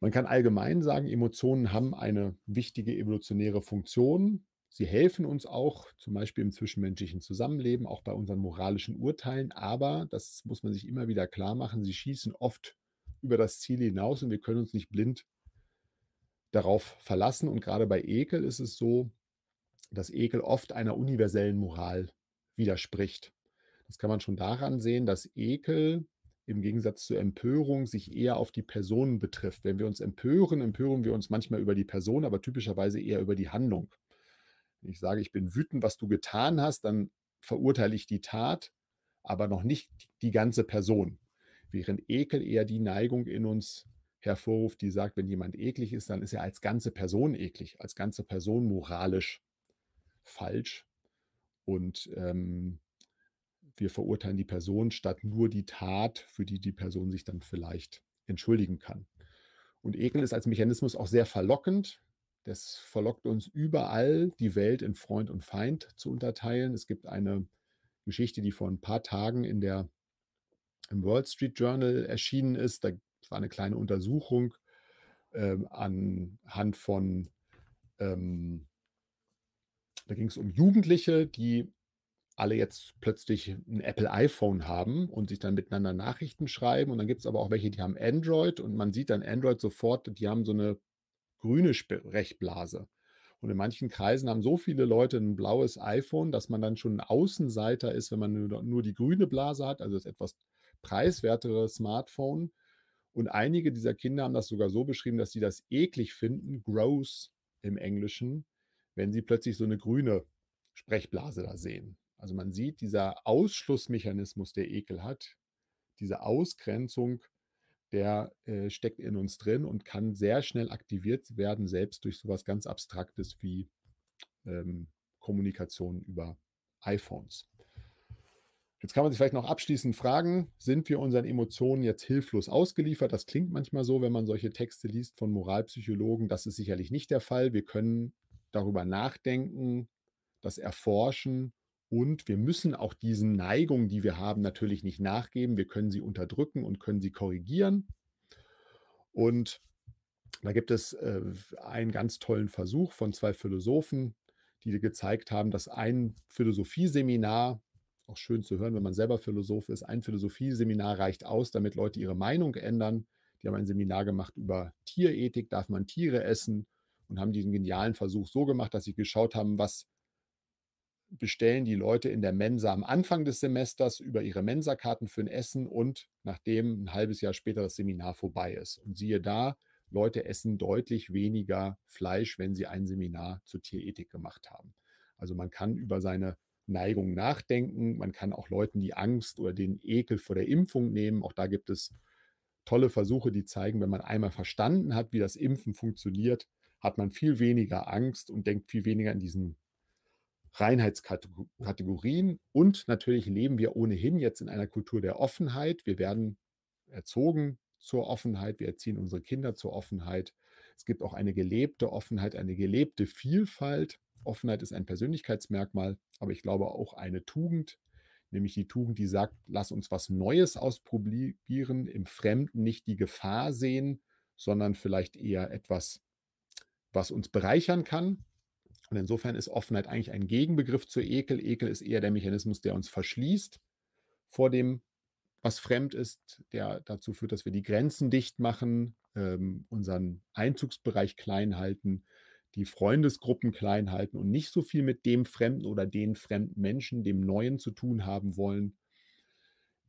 Man kann allgemein sagen, Emotionen haben eine wichtige evolutionäre Funktion. Sie helfen uns auch, zum Beispiel im zwischenmenschlichen Zusammenleben, auch bei unseren moralischen Urteilen. Aber, das muss man sich immer wieder klar machen, sie schießen oft über das Ziel hinaus und wir können uns nicht blind darauf verlassen. Und gerade bei Ekel ist es so, dass Ekel oft einer universellen Moral widerspricht. Das kann man schon daran sehen, dass Ekel im Gegensatz zur Empörung sich eher auf die Person betrifft. Wenn wir uns empören, empören wir uns manchmal über die Person, aber typischerweise eher über die Handlung. Wenn ich sage, ich bin wütend, was du getan hast, dann verurteile ich die Tat, aber noch nicht die ganze Person. Während Ekel eher die Neigung in uns hervorruft, die sagt, wenn jemand eklig ist, dann ist er als ganze Person eklig, als ganze Person moralisch falsch. Und ähm, wir verurteilen die Person statt nur die Tat, für die die Person sich dann vielleicht entschuldigen kann. Und Ekel ist als Mechanismus auch sehr verlockend. Das verlockt uns überall, die Welt in Freund und Feind zu unterteilen. Es gibt eine Geschichte, die vor ein paar Tagen in der, im Wall Street Journal erschienen ist. Da war eine kleine Untersuchung ähm, anhand von, ähm, da ging es um Jugendliche, die alle jetzt plötzlich ein Apple iPhone haben und sich dann miteinander Nachrichten schreiben. Und dann gibt es aber auch welche, die haben Android und man sieht dann Android sofort, die haben so eine grüne Sprechblase. Und in manchen Kreisen haben so viele Leute ein blaues iPhone, dass man dann schon 'n Außenseiter ist, wenn man nur nur die grüne Blase hat, also das etwas preiswertere Smartphone. Und einige dieser Kinder haben das sogar so beschrieben, dass sie das eklig finden, gross im Englischen, wenn sie plötzlich so 'ne grüne Sprechblase da sehen. Also, man sieht, dieser Ausschlussmechanismus, der Ekel hat, diese Ausgrenzung, der, äh, steckt in uns drin und kann sehr schnell aktiviert werden, selbst durch so was ganz Abstraktes wie, ähm, Kommunikation über iPhones. Jetzt kann man sich vielleicht noch abschließend fragen: „Sind wir unseren Emotionen jetzt hilflos ausgeliefert?“ Das klingt manchmal so, wenn man solche Texte liest von Moralpsychologen. Das ist sicherlich nicht der Fall. Wir können darüber nachdenken, das erforschen und wir müssen auch diesen Neigungen, die wir haben, natürlich nicht nachgeben. Wir können sie unterdrücken und können sie korrigieren. Und da gibt es, äh, einen ganz tollen Versuch von 2 Philosophen, die gezeigt haben, dass ein Philosophieseminar auch schön zu hören, wenn man selber Philosoph ist ein Philosophieseminar reicht aus, damit Leute ihre Meinung ändern. Die haben ein Seminar gemacht über Tierethik, darf man Tiere essen? Und haben diesen genialen Versuch so gemacht, dass sie geschaut haben, was bestellen die Leute in der Mensa am Anfang des Semesters über ihre Mensakarten für 'n Essen und nachdem 'n halbes Jahr später das Seminar vorbei ist. Und siehe da, Leute essen deutlich weniger Fleisch, wenn sie ein Seminar zur Tierethik gemacht haben. Also, man kann über seine Neigung nachdenken. Man kann auch Leuten die Angst oder den Ekel vor der Impfung nehmen. Auch da gibt es tolle Versuche, die zeigen, wenn man einmal verstanden hat, wie das Impfen funktioniert, hat man viel weniger Angst und denkt viel weniger in diesen Reinheitskatego Kategorien. Und natürlich leben wir ohnehin jetzt in einer Kultur der Offenheit. Wir werden erzogen zur Offenheit. Wir erziehen unsere Kinder zur Offenheit. Es gibt auch eine gelebte Offenheit, eine gelebte Vielfalt. Offenheit ist ein Persönlichkeitsmerkmal, aber ich glaube auch eine Tugend, nämlich die Tugend, die sagt: „Lass uns was Neues ausprobieren, im Fremden nicht die Gefahr sehen, sondern vielleicht eher etwas, was uns bereichern kann.“ Und insofern ist Offenheit eigentlich ein Gegenbegriff zu Ekel. Ekel ist eher der Mechanismus, der uns verschließt vor dem, was fremd ist, der dazu führt, dass wir die Grenzen dicht machen, ähm, unseren Einzugsbereich klein halten, die Freundesgruppen klein halten und nicht so viel mit dem Fremden oder den fremden Menschen, dem Neuen zu tun haben wollen.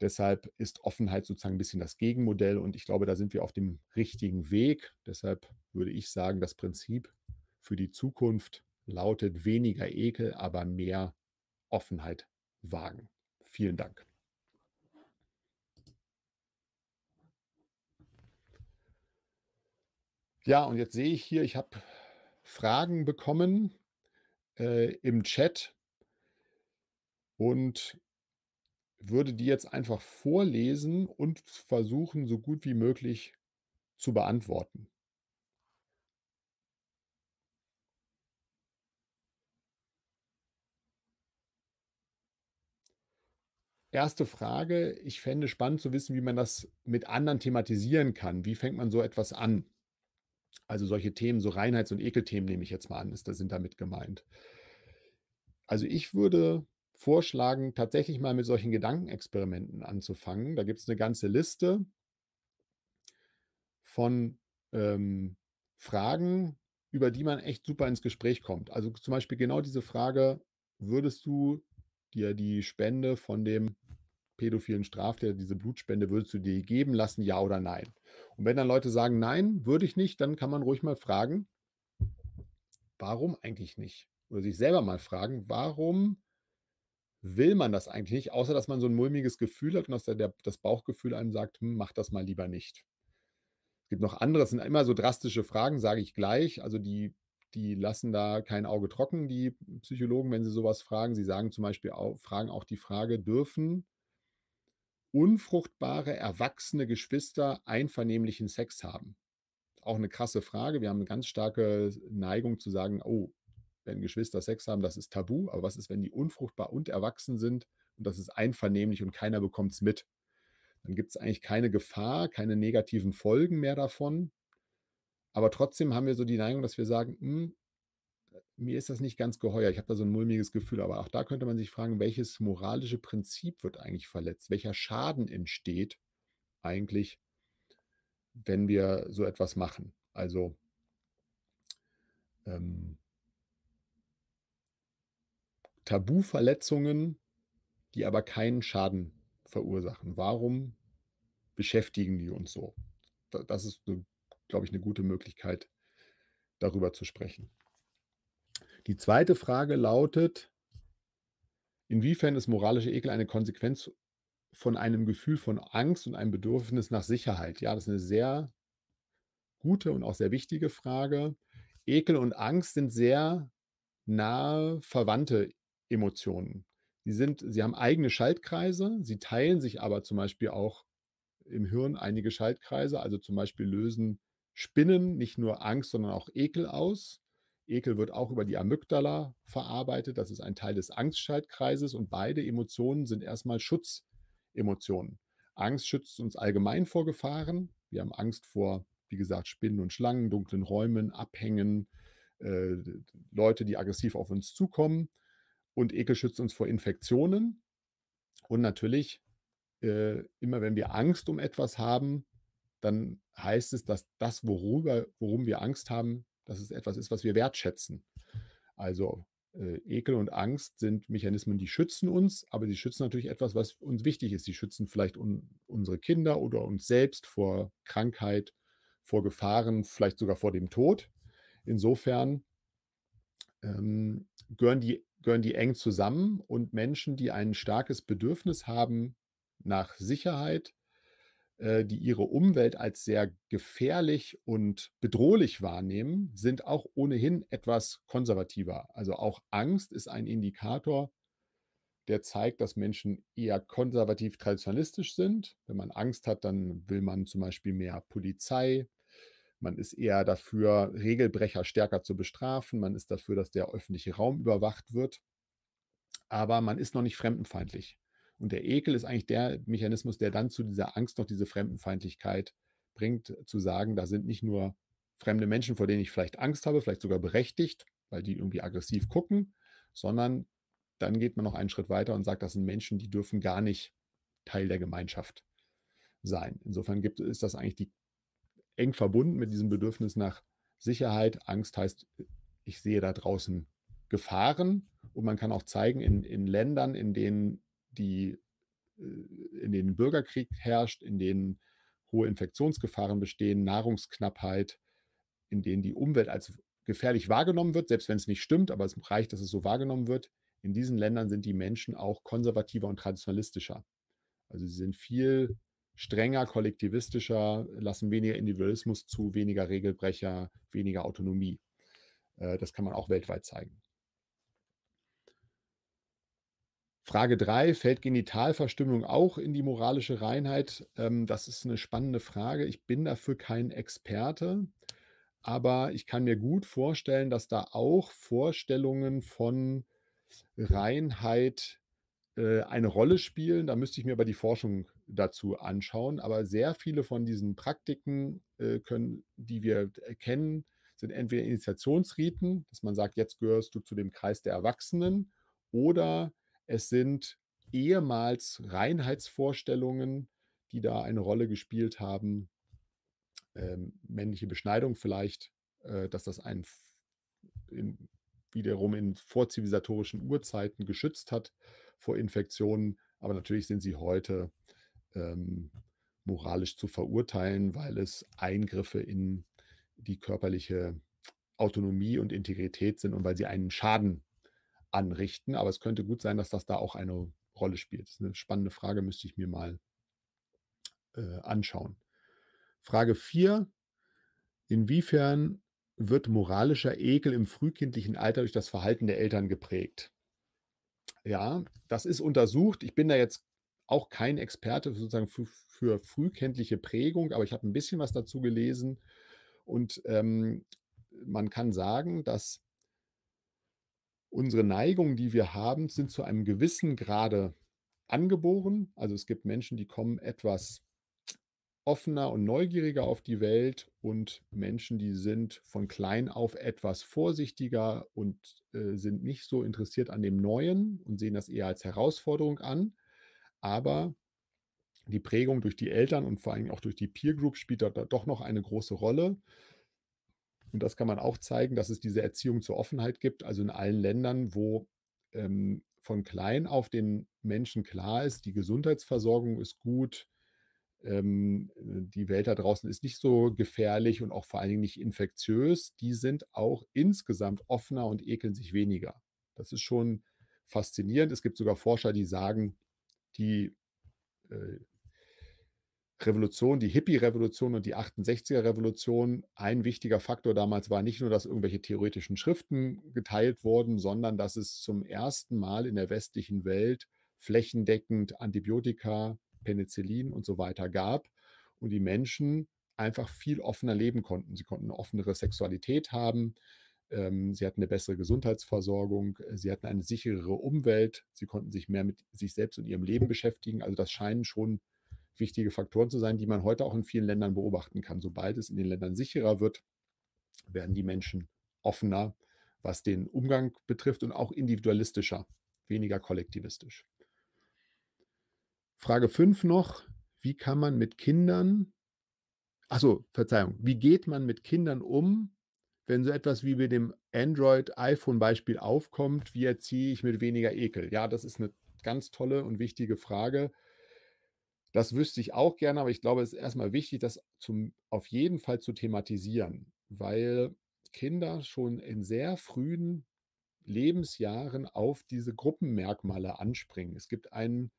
Deshalb ist Offenheit sozusagen 'n bisschen das Gegenmodell und ich glaube, da sind wir auf dem richtigen Weg. Deshalb würde ich sagen, das Prinzip für die Zukunft lautet weniger Ekel, aber mehr Offenheit wagen. Vielen Dank. Ja, und jetzt sehe ich hier, ich habe Fragen bekommen, äh, im Chat und würde die jetzt einfach vorlesen und versuchen, so gut wie möglich zu beantworten. Erste Frage: Ich fände spannend zu wissen, wie man das mit anderen thematisieren kann. Wie fängt man so etwas an? Also, solche Themen, so Reinheits und Ekelthemen nehme ich jetzt mal an, ist da sind damit gemeint. Also, ich würde vorschlagen, tatsächlich mal mit solchen Gedankenexperimenten anzufangen. Da gibt's 'ne ganze Liste von, ähm, Fragen, über die man echt super ins Gespräch kommt. Also, zum Beispiel genau diese Frage: „Würdest du dir die Spende von dem pädophilen Straftäter diese Blutspende würdest du dir geben lassen, ja oder nein?“ Und wenn dann Leute sagen: „Nein, würde ich nicht“, dann kann man ruhig mal fragen warum eigentlich nicht? Oder sich selber mal fragen: „Warum will man das eigentlich nicht?“ Außer, dass man so 'n mulmiges Gefühl hat und dass da der das Bauchgefühl einem sagt: „Hm, mach das mal lieber nicht.“ Es gibt noch andere, das sind immer so drastische Fragen, sage ich gleich. Also, die die lassen da kein Auge trocken, die Psychologen, wenn sie so was fragen. Sie sagen zum Beispiel au fragen auch die Frage: „Dürfen unfruchtbare erwachsene Geschwister einvernehmlichen Sex haben?“ Auch 'ne krasse Frage. Wir haben 'ne ganz starke Neigung zu sagen: „Oh, wenn Geschwister Sex haben, das ist tabu.“ Aber was ist, wenn die unfruchtbar und erwachsen sind und das ist einvernehmlich und keiner bekommt's mit? Dann gibt's eigentlich keine Gefahr, keine negativen Folgen mehr davon. Aber trotzdem haben wir so die Neigung, dass wir sagen: „Hm, mir ist das nicht ganz geheuer. Ich habe da so 'n mulmiges Gefühl.“ Aber auch da könnte man sich fragen, welches moralische Prinzip wird eigentlich verletzt? Welcher Schaden entsteht eigentlich wenn wir so etwas machen? Also ähm Tabuverletzungen, die aber keinen Schaden verursachen. Warum beschäftigen die uns so? Da das ist glaube ich, 'ne gute Möglichkeit, darüber zu sprechen. Die zweite Frage lautet: „Inwiefern ist moralischer Ekel eine Konsequenz von einem Gefühl von Angst und einem Bedürfnis nach Sicherheit?“ Ja, das ist 'ne sehr gute und auch sehr wichtige Frage. Ekel und Angst sind sehr nahe verwandte Emotionen. Sie sind sie haben eigene Schaltkreise, sie teilen sich aber zum Beispiel auch im Hirn einige Schaltkreise. Also, zum Beispiel lösen Spinnen nicht nur Angst, sondern auch Ekel aus. Ekel wird auch über die Amygdala verarbeitet. Das ist ein Teil des Angstschaltkreises und beide Emotionen sind erst mal Schutzemotionen. Angst schützt uns allgemein vor Gefahren. Wir haben Angst vor, wie gesagt, Spinnen und Schlangen, dunklen Räumen, Abhängen, äh, Leute, die aggressiv auf uns zukommen. Und Ekel schützt uns vor Infektionen. Und natürlich, äh, immer wenn wir Angst um etwas haben, dann heißt es, dass das, worüber worum wir Angst haben, dass es etwas ist, was wir wertschätzen. Also, äh, Ekel und Angst sind Mechanismen, die schützen uns, aber sie schützen natürlich etwas, was uns wichtig ist. Sie schützen vielleicht un unsere Kinder oder uns selbst vor Krankheit, vor Gefahren, vielleicht sogar vor dem Tod. Insofern, ähm, gehören die gehören die eng zusammen und Menschen, die ein starkes Bedürfnis haben nach Sicherheit, die ihre Umwelt als sehr gefährlich und bedrohlich wahrnehmen, sind auch ohnehin etwas konservativer. Also, auch Angst ist ein Indikator, der zeigt, dass Menschen eher konservativ traditionalistisch sind. Wenn man Angst hat, dann will man zum Beispiel mehr Polizei. Man ist eher dafür, Regelbrecher stärker zu bestrafen. Man ist dafür, dass der öffentliche Raum überwacht wird. Aber man ist noch nicht fremdenfeindlich. Und der Ekel ist eigentlich der Mechanismus, der dann zu dieser Angst noch diese Fremdenfeindlichkeit bringt, zu sagen: „Da sind nicht nur fremde Menschen, vor denen ich vielleicht Angst habe, vielleicht sogar berechtigt, weil die irgendwie aggressiv gucken“, sondern dann geht man noch einen Schritt weiter und sagt: „Das sind Menschen, die dürfen gar nicht Teil der Gemeinschaft sein.“ Insofern gibt ist das eigentlich die eng verbunden mit diesem Bedürfnis nach Sicherheit. Angst heißt, ich sehe da draußen Gefahren und man kann auch zeigen in in Ländern, in denen die äh, in denen Bürgerkrieg herrscht, in denen hohe Infektionsgefahren bestehen, Nahrungsknappheit, in denen die Umwelt als gefährlich wahrgenommen wird, selbst wenn's nicht stimmt, aber es reicht, dass es so wahrgenommen wird. In diesen Ländern sind die Menschen auch konservativer und traditionalistischer. Also, sie sind viel strenger, kollektivistischer, lassen weniger Individualismus zu, weniger Regelbrecher, weniger Autonomie. Äh, das kann man auch weltweit zeigen. Frage 3: Fällt Genitalverstümmelung auch in die moralische Reinheit? Ähm, das ist 'ne spannende Frage. Ich bin dafür kein Experte, aber ich kann mir gut vorstellen, dass da auch Vorstellungen von Reinheit, äh, eine Rolle spielen. Da müsste ich mir aber die Forschung dazu anschauen. Aber sehr viele von diesen Praktiken, äh, können die wir kennen, sind entweder Initiationsriten, dass man sagt: „Jetzt gehörst du zu dem Kreis der Erwachsenen“, oder es sind ehemals Reinheitsvorstellungen, die da eine Rolle gespielt haben. Ähm, männliche Beschneidung vielleicht, äh, dass das einen in wiederum in vorzivilisatorischen Urzeiten geschützt hat vor Infektionen. Aber natürlich sind sie heute, ähm, moralisch zu verurteilen, weil es Eingriffe in die körperliche Autonomie und Integrität sind und weil sie einen Schaden anrichten. Aber es könnte gut sein, dass das da auch eine Rolle spielt. Das ist 'ne spannende Frage, müsste ich mir mal äh, anschauen. Frage 4: „Inwiefern wird moralischer Ekel im frühkindlichen Alter durch das Verhalten der Eltern geprägt?“ Ja, das ist untersucht. Ich bin da jetzt auch kein Experte sozusagen für für frühkindliche Prägung, aber ich habe 'n bisschen was dazu gelesen. Und, ähm, man kann sagen, dass unsere Neigungen, die wir haben, sind zu einem gewissen Grade angeboren. Also, es gibt Menschen, die kommen etwas offener und neugieriger auf die Welt und Menschen, die sind von klein auf etwas vorsichtiger und, äh, sind nicht so interessiert an dem Neuen und sehen das eher als Herausforderung an. Aber die Prägung durch die Eltern und vor Dingen auch durch die Peer Group spielt da doch noch eine große Rolle. Und das kann man auch zeigen, dass es diese Erziehung zur Offenheit gibt. Also, in allen Ländern, wo ähm, von klein auf den Menschen klar ist, die Gesundheitsversorgung ist gut, ähm, äh, die Welt da draußen ist nicht so gefährlich und auch vor allen Dingen nicht infektiös, die sind auch insgesamt offener und ekeln sich weniger. Das ist schon faszinierend. Es gibt sogar Forscher, die sagen, die äh, Revolution, die Hippie-Revolution und die 68er-Revolution, ein wichtiger Faktor damals war nicht nur, dass irgendwelche theoretischen Schriften geteilt wurden, sondern dass es zum ersten Mal in der westlichen Welt flächendeckend Antibiotika, Penicillin und so weiter gab und die Menschen einfach viel offener leben konnten. Sie konnten eine offenere Sexualität haben, ähm, sie hatten eine bessere Gesundheitsversorgung, sie hatten eine sicherere Umwelt, sie konnten sich mehr mit sich selbst und ihrem Leben beschäftigen. Also das scheinen schon wichtige Faktoren zu sein, die man heute auch in vielen Ländern beobachten kann. Sobald es in den Ländern sicherer wird, werden die Menschen offener, was den Umgang betrifft und auch individualistischer, weniger kollektivistisch. Frage 5 noch, wie kann man mit Kindern, achso, Verzeihung, wie geht man mit Kindern um, wenn so etwas wie mit dem Android-iPhone-Beispiel aufkommt, wie erziehe ich mit weniger Ekel? Ja, das ist eine ganz tolle und wichtige Frage. Das wüsste ich auch gerne, aber ich glaube, es ist erstmal wichtig, das zum auf jeden Fall zu thematisieren, weil Kinder schon in sehr frühen Lebensjahren auf diese Gruppenmerkmale anspringen. Es gibt einen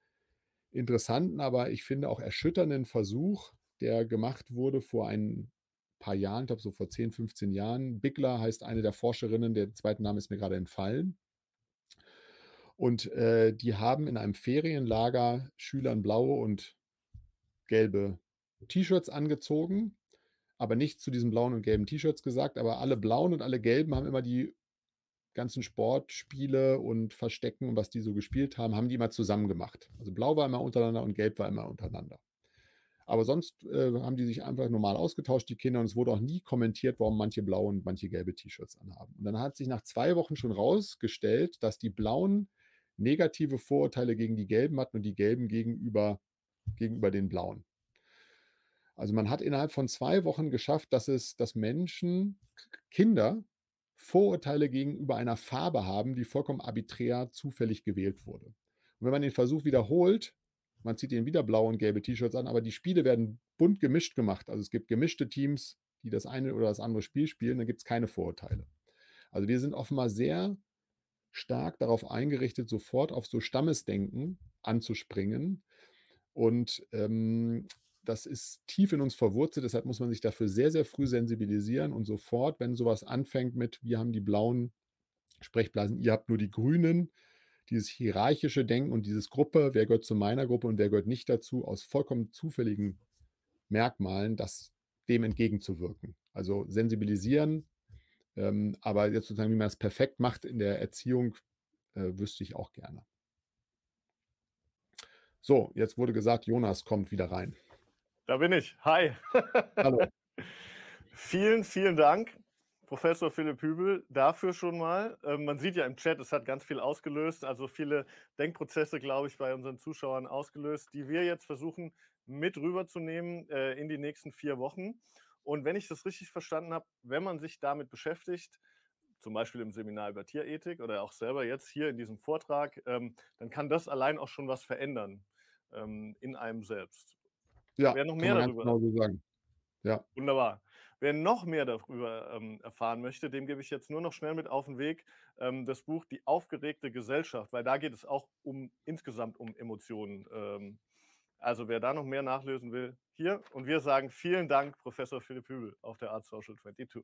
interessanten, aber ich finde auch erschütternden Versuch, der gemacht wurde vor ein paar Jahren, ich glaube so vor 10, 15 Jahren. Bickler heißt eine der Forscherinnen, der zweite Name ist mir gerade entfallen. Und äh, die haben in einem Ferienlager Schülern blaue und gelbe T-Shirts angezogen, aber nicht zu diesen blauen und gelben T-Shirts gesagt, aber alle blauen und alle gelben haben immer die ganzen Sportspiele und Verstecken und was die so gespielt haben, haben die immer zusammen gemacht. Also blau war immer untereinander und gelb war immer untereinander. Aber sonst äh, haben die sich einfach normal ausgetauscht, die Kinder, und es wurde auch nie kommentiert, warum manche blaue und manche gelbe T-Shirts anhaben. Und dann hat sich nach zwei Wochen schon rausgestellt, dass die blauen negative Vorurteile gegen die gelben hatten und die gelben gegenüber gegenüber den Blauen. Also man hat innerhalb von zwei Wochen geschafft, dass es, dass Menschen, Kinder Vorurteile gegenüber einer Farbe haben, die vollkommen arbiträr zufällig gewählt wurde. Und wenn man den Versuch wiederholt, man zieht ihnen wieder blaue und gelbe T-Shirts an, aber die Spiele werden bunt gemischt gemacht. Also es gibt gemischte Teams, die das eine oder das andere Spiel spielen, dann gibt es keine Vorurteile. Also wir sind offenbar sehr stark darauf eingerichtet, sofort auf so Stammesdenken anzuspringen und ähm, das ist tief in uns verwurzelt, deshalb muss man sich dafür sehr, sehr früh sensibilisieren und sofort, wenn sowas anfängt mit, wir haben die blauen Sprechblasen, ihr habt nur die grünen, dieses hierarchische Denken und dieses Gruppe, wer gehört zu meiner Gruppe und wer gehört nicht dazu, aus vollkommen zufälligen Merkmalen, das dem entgegenzuwirken. Also sensibilisieren, ähm, aber jetzt sozusagen, wie man es perfekt macht in der Erziehung, äh, wüsste ich auch gerne. So, jetzt wurde gesagt, Jonas kommt wieder rein. Da bin ich. Hi. Hallo. vielen, vielen Dank, Professor Philipp Hübel, dafür schon mal. Ähm, man sieht ja im Chat, es hat ganz viel ausgelöst, also viele Denkprozesse, glaube ich, bei unseren Zuschauern ausgelöst, die wir jetzt versuchen mit rüberzunehmen äh, in die nächsten vier Wochen. Und wenn ich das richtig verstanden habe, wenn man sich damit beschäftigt, zum Beispiel im Seminar über Tierethik oder auch selber jetzt hier in diesem Vortrag, ähm, dann kann das allein auch schon was verändern ähm, in einem selbst. Ja, Wer noch mehr darüber genau so sagen. Ja. Wunderbar. Wer noch mehr darüber ähm, erfahren möchte, dem gebe ich jetzt nur noch schnell mit auf den Weg ähm, das Buch Die aufgeregte Gesellschaft, weil da geht es auch um insgesamt um Emotionen. Ähm, also wer da noch mehr nachlesen will, hier. Und wir sagen vielen Dank, Professor Philipp Hübel auf der Art Social 22.